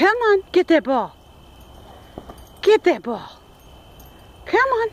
Come on, get that ball. Get that ball. Come on.